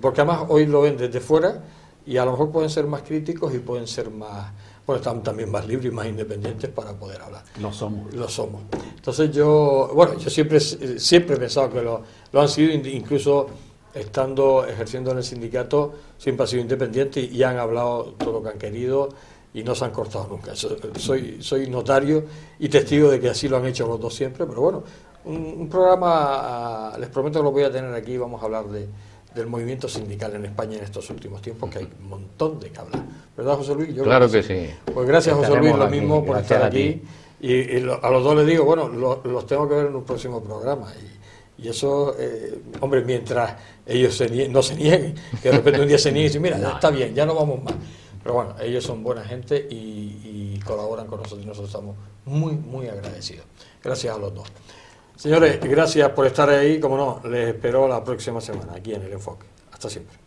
porque además hoy lo ven desde fuera y a lo mejor pueden ser más críticos y pueden ser más, bueno, están también más libres y más independientes para poder hablar. Lo somos. Lo somos. Entonces yo, bueno, yo siempre, siempre he pensado que lo, lo han sido, incluso estando ejerciendo en el sindicato, siempre han sido independientes y han hablado todo lo que han querido y no se han cortado nunca. Soy, soy notario y testigo de que así lo han hecho los dos siempre, pero bueno, un programa, les prometo que lo voy a tener aquí, vamos a hablar de del movimiento sindical en España en estos últimos tiempos, que hay un montón de que hablar. ¿Verdad, José Luis? claro que sí. Pues gracias, José Luis, lo mismo por estar aquí. Y, a los dos les digo, bueno, los tengo que ver en un próximo programa. Y, eso, eh, hombre, mientras ellos no se nieguen, que de repente un día se nieguen y dicen, mira, ya está bien, ya no vamos más. Pero bueno, ellos son buena gente y, y colaboran con nosotros y nosotros estamos muy, muy agradecidos. Gracias a los dos. Señores, gracias por estar ahí. Como no, les espero la próxima semana aquí en El Enfoque. Hasta siempre.